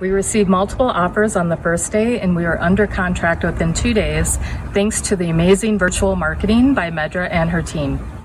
We received multiple offers on the first day and we were under contract within two days thanks to the amazing virtual marketing by Medra and her team.